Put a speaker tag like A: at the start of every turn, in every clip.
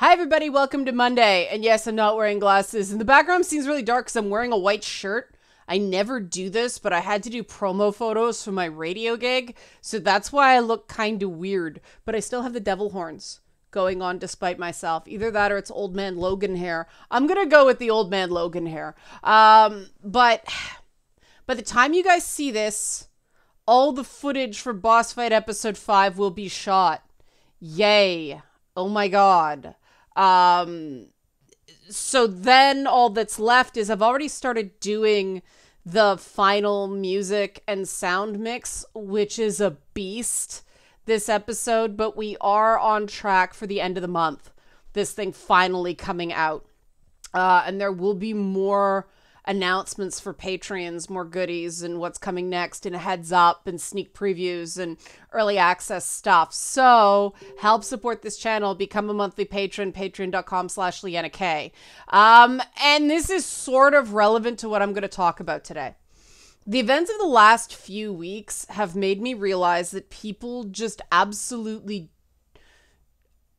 A: Hi, everybody. Welcome to Monday. And yes, I'm not wearing glasses. And the background seems really dark because I'm wearing a white shirt. I never do this, but I had to do promo photos for my radio gig. So that's why I look kind of weird. But I still have the devil horns going on despite myself. Either that or it's old man Logan hair. I'm going to go with the old man Logan hair. Um, but by the time you guys see this, all the footage for Boss Fight Episode 5 will be shot. Yay. Oh my god. Um, so then all that's left is I've already started doing the final music and sound mix, which is a beast this episode, but we are on track for the end of the month. This thing finally coming out. Uh, and there will be more announcements for Patreons, more goodies, and what's coming next, and a heads up, and sneak previews, and early access stuff. So help support this channel. Become a monthly patron. Patreon.com slash Liana K. Um, and this is sort of relevant to what I'm going to talk about today. The events of the last few weeks have made me realize that people just absolutely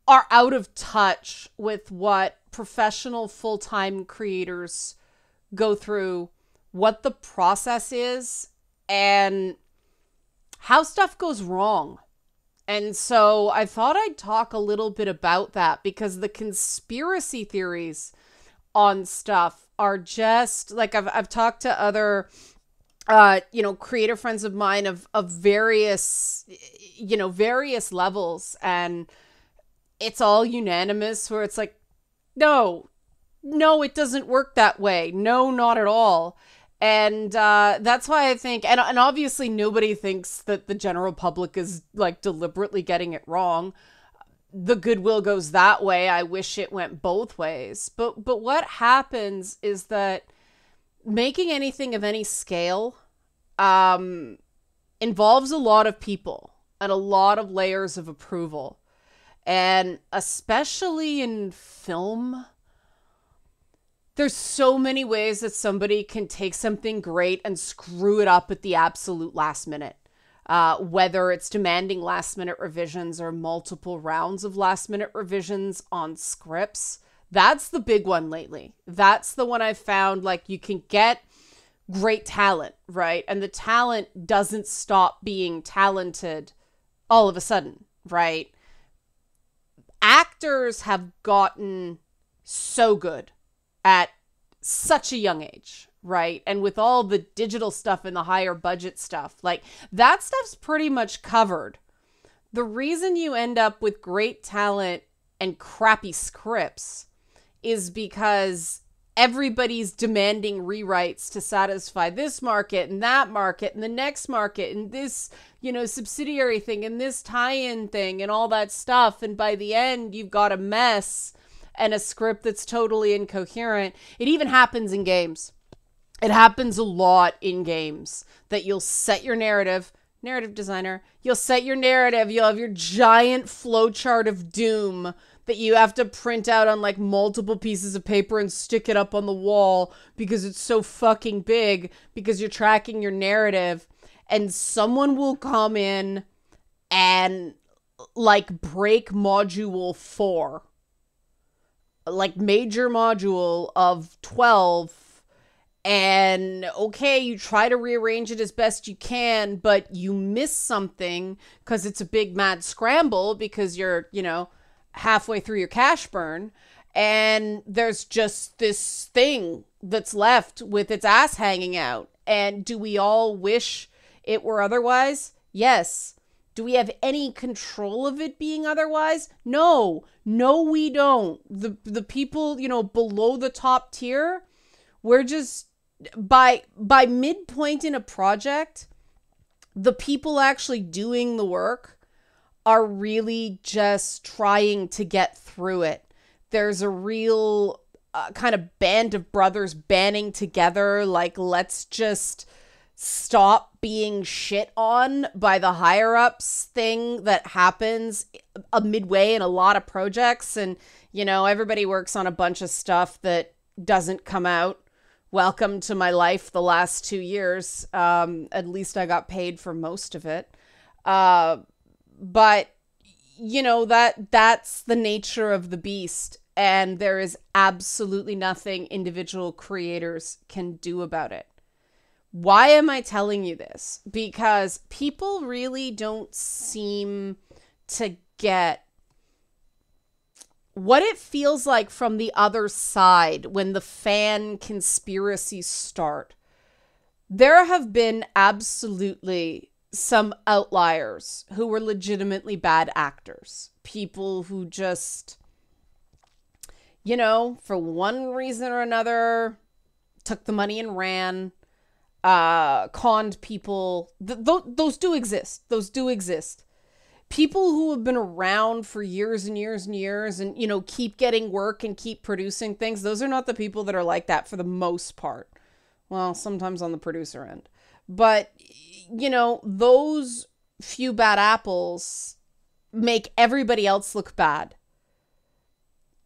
A: are out of touch with what professional full time creators go through, what the process is, and how stuff goes wrong. And so I thought I'd talk a little bit about that because the conspiracy theories on stuff are just like I've, I've talked to other uh, you know, creator friends of mine of of various, you know, various levels, and it's all unanimous. Where it's like, no, no, it doesn't work that way. No, not at all. And uh, that's why I think, and, and obviously nobody thinks that the general public is like deliberately getting it wrong. The goodwill goes that way. I wish it went both ways. But but what happens is that making anything of any scale um, involves a lot of people and a lot of layers of approval. And especially in film, there's so many ways that somebody can take something great and screw it up at the absolute last minute. Uh, whether it's demanding last minute revisions or multiple rounds of last minute revisions on scripts. That's the big one lately. That's the one I've found like you can get great talent, right? And the talent doesn't stop being talented all of a sudden, right? Actors have gotten so good at such a young age, right? And with all the digital stuff and the higher budget stuff, like that stuff's pretty much covered. The reason you end up with great talent and crappy scripts is because everybody's demanding rewrites to satisfy this market and that market and the next market and this, you know, subsidiary thing and this tie in thing and all that stuff. And by the end, you've got a mess and a script that's totally incoherent. It even happens in games. It happens a lot in games that you'll set your narrative, narrative designer, you'll set your narrative, you'll have your giant flowchart of doom that you have to print out on like multiple pieces of paper and stick it up on the wall because it's so fucking big because you're tracking your narrative and someone will come in and like break module 4 like major module of 12 and okay you try to rearrange it as best you can but you miss something because it's a big mad scramble because you're you know halfway through your cash burn and there's just this thing that's left with its ass hanging out. And do we all wish it were otherwise? Yes do we have any control of it being otherwise? No. No, we don't. The the people, you know, below the top tier, we're just by by midpoint in a project, the people actually doing the work are really just trying to get through it. There's a real uh, kind of band of brothers banding together like let's just stop being shit on by the higher ups thing that happens a midway in a lot of projects. And you know everybody works on a bunch of stuff that doesn't come out. Welcome to my life the last two years. Um, at least i got paid for most of it. Uh, but you know that that's the nature of the beast. And there is absolutely nothing individual creators can do about it. Why am I telling you this? Because people really don't seem to get what it feels like from the other side when the fan conspiracies start. There have been absolutely some outliers who were legitimately bad actors, people who just you know, for one reason or another, took the money and ran, uh, conned people. Th- th- those do exist. Those do exist. People who have been around for years and years and years and, you know, keep getting work and keep producing things, those are not the people that are like that for the most part. Well, sometimes on the producer end. But, you know, those few bad apples make everybody else look bad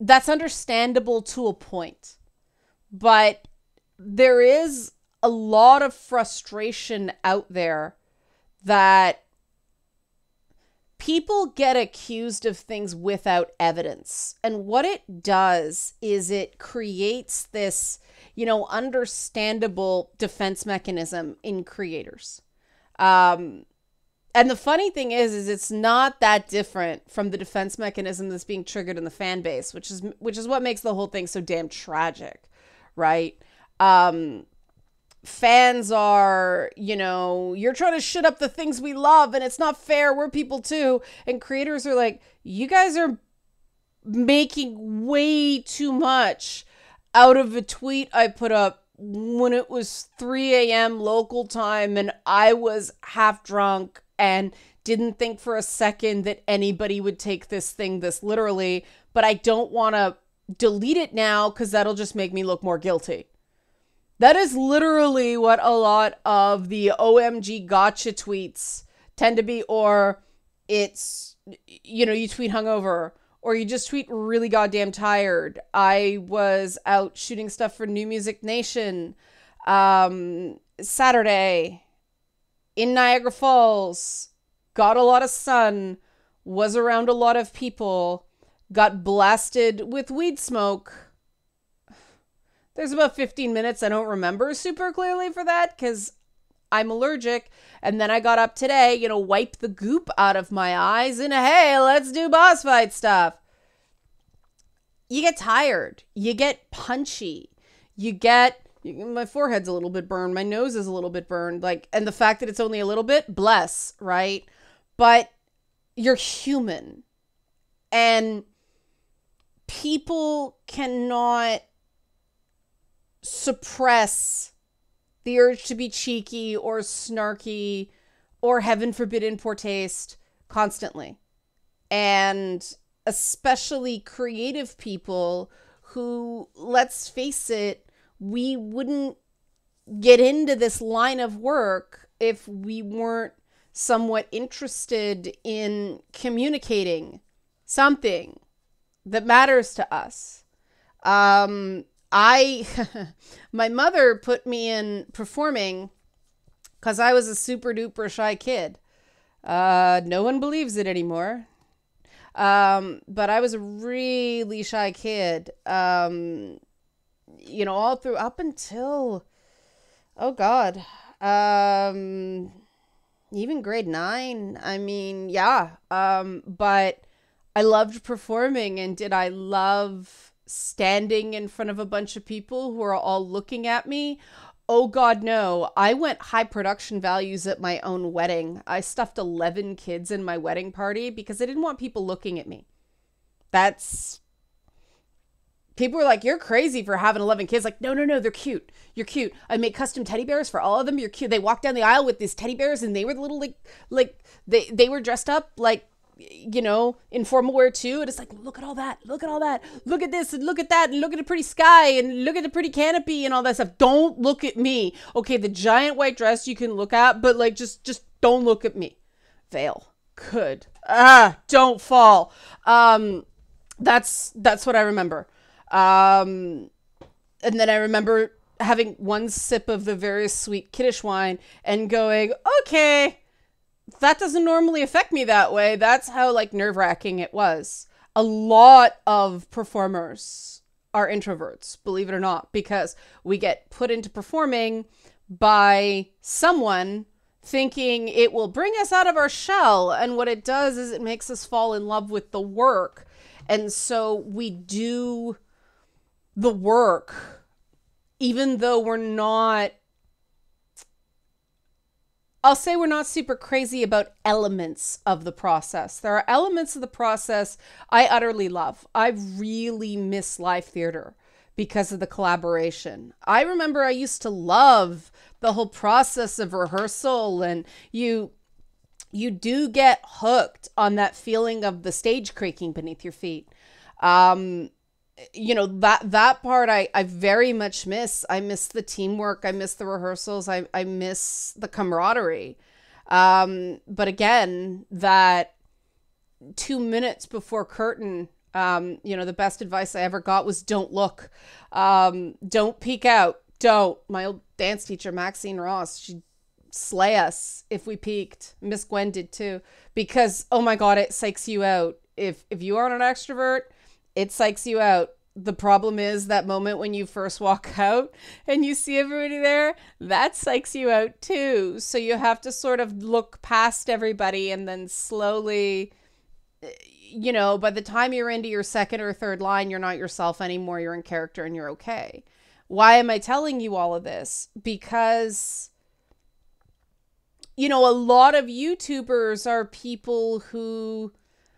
A: that's understandable to a point. But there is a lot of frustration out there that people get accused of things without evidence. And what it does is it creates this, you know, understandable defense mechanism in creators. Um, and the funny thing is, is it's not that different from the defense mechanism that's being triggered in the fan base, which is which is what makes the whole thing so damn tragic, right? Um, fans are, you know, you're trying to shit up the things we love, and it's not fair. We're people too, and creators are like, you guys are making way too much out of a tweet I put up when it was 3 a.m. local time and I was half drunk and didn't think for a second that anybody would take this thing this literally, but I don't want to delete it now because that'll just make me look more guilty. That is literally what a lot of the OMG gotcha tweets tend to be, or it's, you know, you tweet hungover, or you just tweet really goddamn tired. I was out shooting stuff for New Music Nation um, Saturday in Niagara Falls, got a lot of sun, was around a lot of people, got blasted with weed smoke. There's about 15 minutes I don't remember super clearly for that because I'm allergic. And then I got up today, you know, wipe the goop out of my eyes and hey, let's do boss fight stuff. You get tired, you get punchy, you get my forehead's a little bit burned, my nose is a little bit burned, like, and the fact that it's only a little bit, bless, right? But you're human. And people cannot suppress the urge to be cheeky or snarky or heaven forbid in poor taste constantly. And especially creative people who, let's face it, we wouldn't get into this line of work if we weren't somewhat interested in communicating something that matters to us. Um, I, my mother put me in performing because I was a super duper shy kid. Uh, no one believes it anymore. Um, but I was a really shy kid. Um, you know, all through up until oh god. Um even grade 9. I mean, yeah. Um but I loved performing and did I love standing in front of a bunch of people who are all looking at me? Oh God, no. I went high production values at my own wedding. I stuffed 11 kids in my wedding party because I didn't want people looking at me. That's people were like, "You're crazy for having 11 kids." Like, no, no, no, they're cute. You're cute. I made custom teddy bears for all of them. You're cute. They walked down the aisle with these teddy bears, and they were the little like, like they they were dressed up like you know, informal wear too. And it's like, look at all that, look at all that, look at this, and look at that, and look at the pretty sky, and look at the pretty canopy, and all that stuff. Don't look at me. Okay, the giant white dress you can look at, but like, just, just don't look at me. Veil. Good. Ah, don't fall. Um, that's that's what I remember. Um, and then I remember having one sip of the very sweet kiddush wine and going, okay, that doesn't normally affect me that way. That's how like nerve wracking it was. A lot of performers are introverts, believe it or not, because we get put into performing by someone thinking it will bring us out of our shell. And what it does is it makes us fall in love with the work. And so we do the work, even though we're not I'll say we're not super crazy about elements of the process. There are elements of the process I utterly love. I really miss live theater because of the collaboration. I remember I used to love the whole process of rehearsal and you you do get hooked on that feeling of the stage creaking beneath your feet. Um, you know that that part I I very much miss. I miss the teamwork. I miss the rehearsals. I I miss the camaraderie. Um, but again, that two minutes before curtain, um, you know, the best advice I ever got was don't look, um, don't peek out, don't. My old dance teacher Maxine Ross, She'd slay us if we peeked. Miss Gwen did too, because oh my god, it psychs you out. If if you aren't an extrovert it psychs you out. The problem is that moment when you first walk out and you see everybody there, that psychs you out too. So you have to sort of look past everybody and then slowly, eh, you know, by the time you're into your second or third line, you're not yourself anymore. You're in character and you're okay. Why am I telling you all of this? Because you know, a lot of YouTubers are people who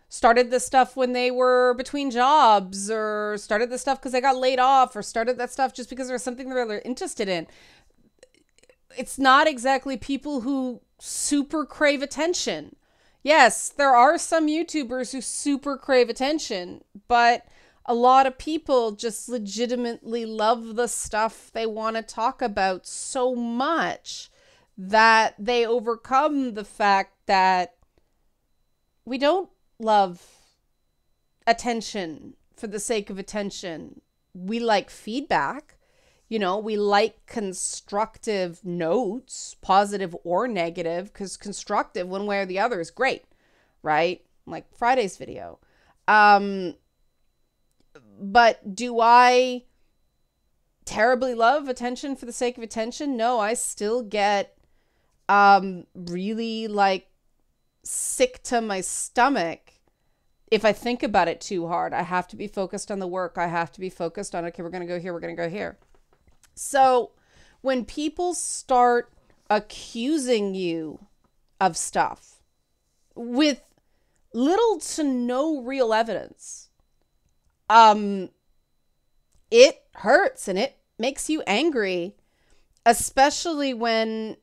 A: started this stuff when they were between jobs or started this stuff because they got laid off or started that stuff just because there was something they're interested in. It's not exactly people who super crave attention. Yes, there are some YouTubers who super crave attention, but a lot of people just legitimately love the stuff they want to talk about so much that they overcome the fact that we don't love attention for the sake of attention. We like feedback. You know, we like constructive notes, positive or negative, because constructive, one way or the other, is great, right? Like Friday's video. Um, but do I terribly love attention for the sake of attention? No, I still get um really like sick to my stomach if I think about it too hard. I have to be focused on the work. I have to be focused on, okay, we're going to go here, we're going to go here. So when people start accusing you of stuff with little to no real evidence, um, it hurts and it makes you angry, especially when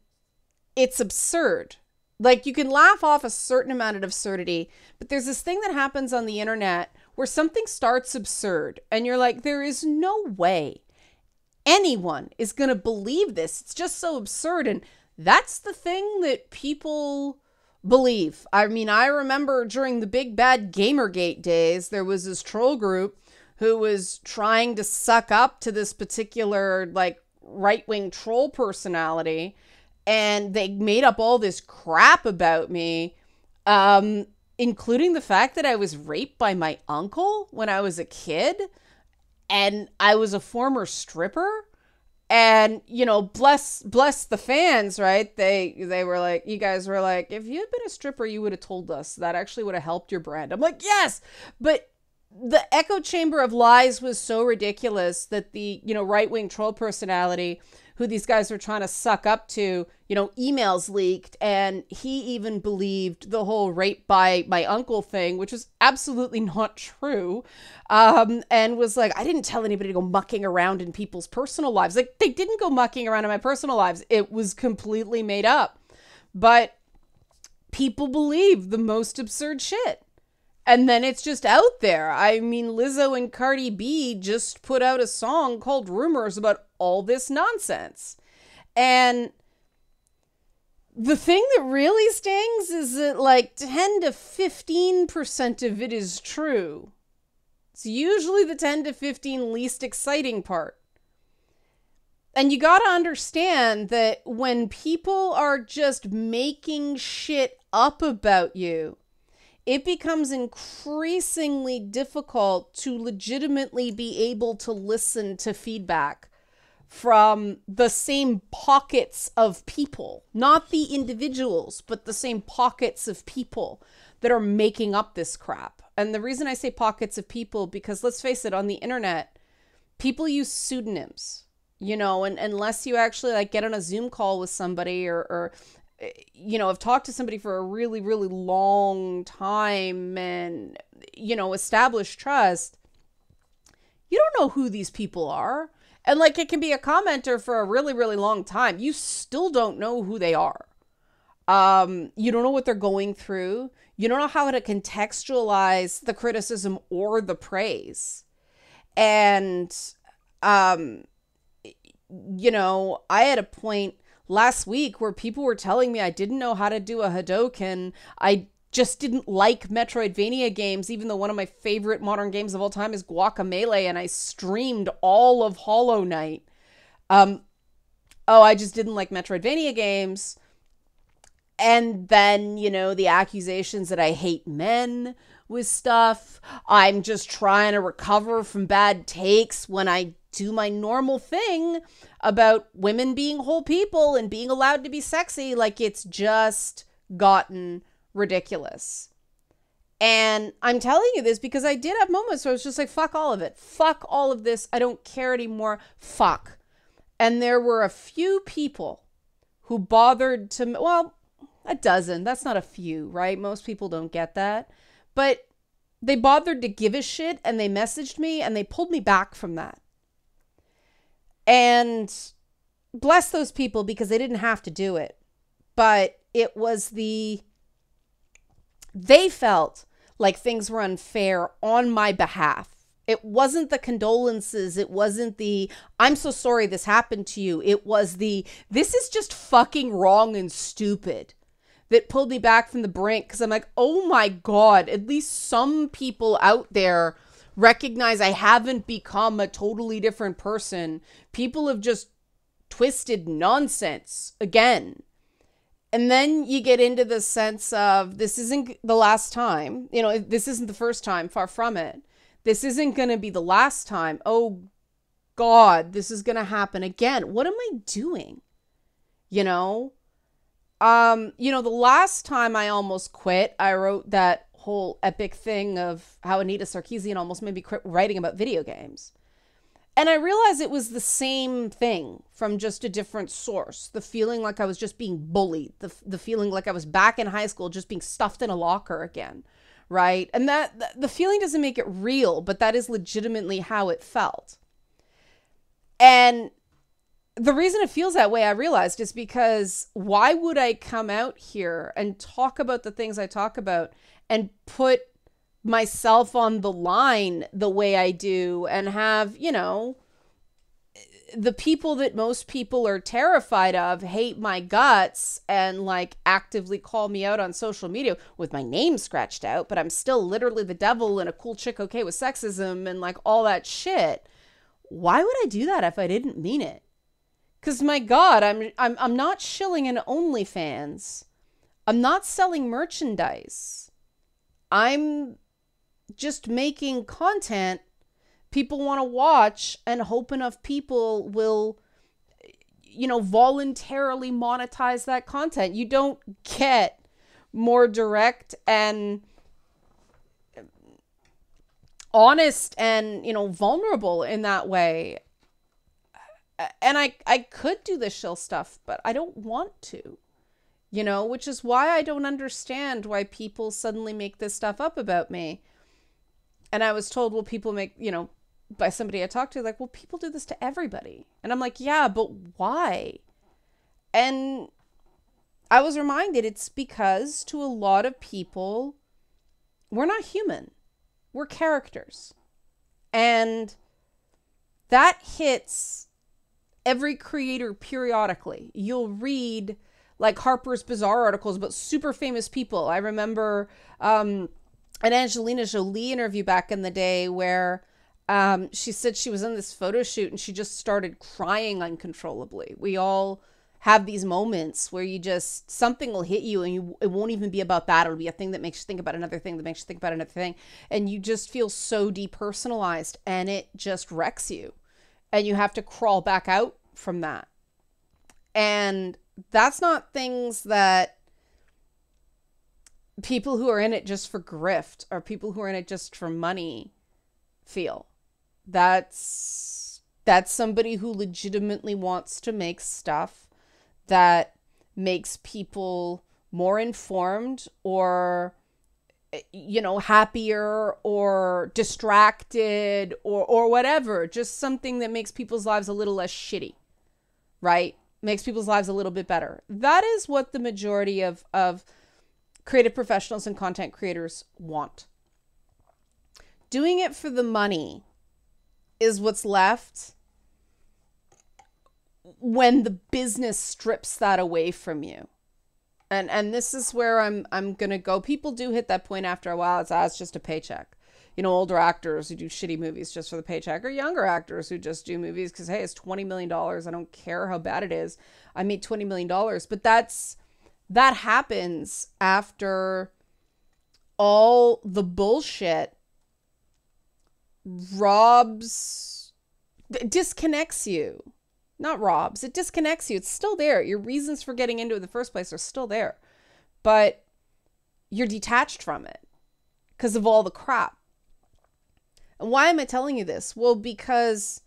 A: it's absurd like you can laugh off a certain amount of absurdity, but there's this thing that happens on the internet where something starts absurd and you're like, there is no way anyone is going to believe this. It's just so absurd. And that's the thing that people believe. I mean, I remember during the big bad Gamergate days, there was this troll group who was trying to suck up to this particular like right wing troll personality and they made up all this crap about me um including the fact that I was raped by my uncle when I was a kid and I was a former stripper and you know bless bless the fans right? They they were like you guys were like if you had been a stripper you would have told us. That actually would have helped your brand. I'm like yes but the echo chamber of lies was so ridiculous that the you know right-wing troll personality who these guys were trying to suck up to, you know, emails leaked. And he even believed the whole rape by my uncle thing, which was absolutely not true. Um, and was like, I didn't tell anybody to go mucking around in people's personal lives. Like, they didn't go mucking around in my personal lives, it was completely made up. But people believe the most absurd shit and then it's just out there. I mean, Lizzo and Cardi B just put out a song called Rumors about all this nonsense. And the thing that really stings is that like 10 to 15% of it is true. It's usually the 10 to 15 least exciting part. And you got to understand that when people are just making shit up about you, it becomes increasingly difficult to legitimately be able to listen to feedback from the same pockets of people, not the individuals, but the same pockets of people that are making up this crap. And the reason I say pockets of people, because let's face it, on the internet, people use pseudonyms, you know, and unless you actually like get on a Zoom call with somebody or, or eh, you know, have talked to somebody for a really, really long time and, you know, establish trust, you don't know who these people are. And like it can be a commenter for a really, really long time. You still don't know who they are. Um, you don't know what they're going through. You don't know how to contextualize the criticism or the praise. And um you know, I had a point last week where people were telling me I didn't know how to do a Hadoken. I just didn't like Metroidvania games, even though one of my favorite modern games of all time is Guacamelee, and I streamed all of Hollow Knight. Um, oh, I just didn't like Metroidvania games. And then, you know, the accusations that I hate men with stuff. I'm just trying to recover from bad takes when I do my normal thing about women being whole people and being allowed to be sexy. Like it's just gotten ridiculous. And I'm telling you this because I did have moments where I was just like, fuck all of it. Fuck all of this. I don't care anymore. Fuck. And there were a few people who bothered to, well, a dozen. That's not a few, right? Most people don't get that. But they bothered to give a shit and they messaged me and they pulled me back from that. And bless those people because they didn't have to do it. But it was the they felt like things were unfair on my behalf. It wasn't the condolences. It wasn't the, I'm so sorry this happened to you. It was the, this is just fucking wrong and stupid that pulled me back from the brink because I'm like, oh my God, at least some people out there recognize I haven't become a totally different person. People have just twisted nonsense again. And then you get into the sense of this isn't the last time. You know, this isn't the first time, far from it. This isn't going to be the last time. Oh, God, this is going to happen again. What am I doing? You know? Um, you know, the last time I almost quit, I wrote that whole epic thing of how Anita Sarkeesian almost made me quit writing about video games. And I realized it was the same thing from just a different source. The feeling like I was just being bullied, the, the feeling like I was back in high school, just being stuffed in a locker again, right? And that the feeling doesn't make it real, but that is legitimately how it felt. And the reason it feels that way, I realized, is because why would I come out here and talk about the things I talk about and put myself on the line the way I do and have, you know, the people that most people are terrified of hate my guts and like actively call me out on social media with my name scratched out, but I'm still literally the devil and a cool chick okay with sexism and like all that shit. Why would I do that if I didn't mean it? Cuz my god, I'm I'm I'm not shilling in OnlyFans. I'm not selling merchandise. I'm just making content people want to watch and hope enough people will you know voluntarily monetize that content. You don't get more direct and honest and you know vulnerable in that way. And i i could do the shill stuff but i don't want to you know which is why i don't understand why people suddenly make this stuff up about me and I was told, well, people make, you know, by somebody I talked to, like, well, people do this to everybody. And I'm like, yeah, but why? And I was reminded it's because to a lot of people, we're not human, we're characters. And that hits every creator periodically. You'll read like Harper's Bazaar articles about super famous people. I remember um, an Angelina Jolie interview back in the day where um, she said she was in this photo shoot and she just started crying uncontrollably. We all have these moments where you just something will hit you and you it won't even be about that. It'll be a thing that makes you think about another thing that makes you think about another thing. And you just feel so depersonalized and it just wrecks you. And you have to crawl back out from that. And that's not things that people who are in it just for grift or people who are in it just for money feel. That's that's somebody who legitimately wants to make stuff that makes people more informed or you know happier or distracted or or whatever. Just something that makes people's lives a little less shitty right? Makes people's lives a little bit better. That is what the majority of of creative professionals and content creators want doing it for the money is what's left when the business strips that away from you. And and this is where I'm I'm gonna go. People do hit that point after a while. It's ah, it's just a paycheck. You know, older actors who do shitty movies just for the paycheck, or younger actors who just do movies because hey, it's twenty million dollars. I don't care how bad it is. I made twenty million dollars. But that's that happens after all the bullshit robs disconnects you not robs. It disconnects you. It's still there. Your reasons for getting into it in the first place are still there. But you're detached from it because of all the crap. And why am I telling you this? Well, because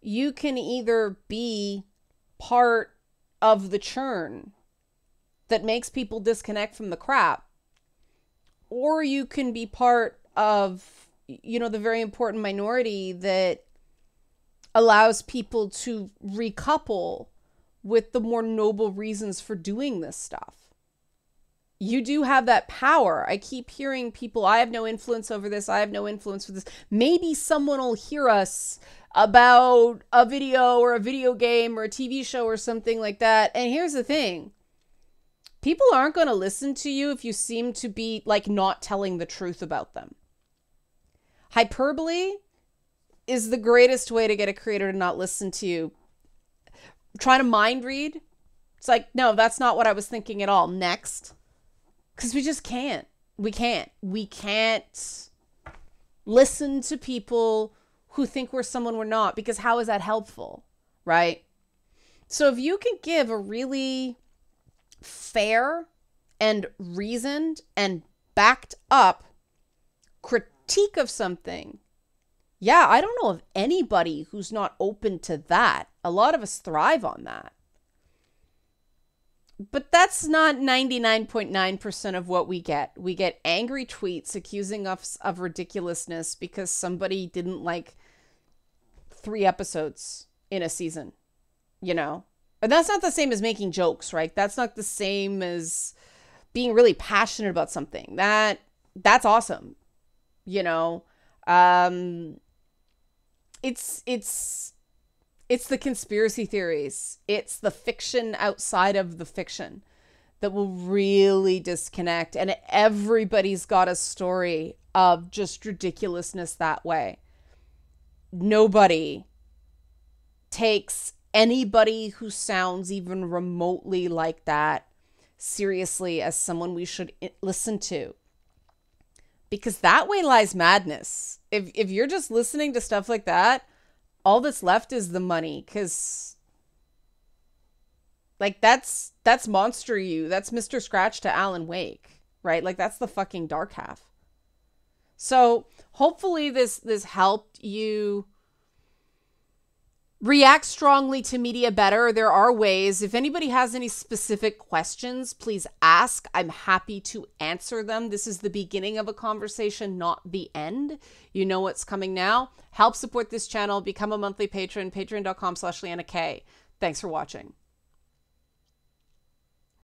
A: you can either be part of the churn that makes people disconnect from the crap, or you can be part of, you know, the very important minority that allows people to recouple with the more noble reasons for doing this stuff. You do have that power. I keep hearing people, I have no influence over this. I have no influence with this. Maybe someone will hear us about a video or a video game or a TV show or something like that. And here's the thing people aren't going to listen to you if you seem to be like not telling the truth about them. Hyperbole is the greatest way to get a creator to not listen to you. Trying to mind read. It's like, no, that's not what I was thinking at all. Next. Because we just can't. We can't. We can't listen to people who think we're someone we're not because how is that helpful? Right? So if you can give a really fair and reasoned and backed up critique of something yeah, I don't know of anybody who's not open to that. A lot of us thrive on that. But that's not 99.9% of what we get. We get angry tweets accusing us of ridiculousness because somebody didn't like three episodes in a season, you know? And that's not the same as making jokes, right? That's not the same as being really passionate about something. That that's awesome. You know, um it's it's it's the conspiracy theories. It's the fiction outside of the fiction that will really disconnect and everybody's got a story of just ridiculousness that way. Nobody takes anybody who sounds even remotely like that seriously as someone we should listen to because that way lies madness. If if you're just listening to stuff like that, all that's left is the money cuz like that's that's monster you. That's Mr. Scratch to Alan Wake, right? Like that's the fucking dark half. So, hopefully this this helped you react strongly to media better. There are ways. If anybody has any specific questions, please ask. I'm happy to answer them. This is the beginning of a conversation, not the end. You know what's coming now. Help support this channel. Become a monthly patron. Patreon.com slash Liana K. Thanks for watching.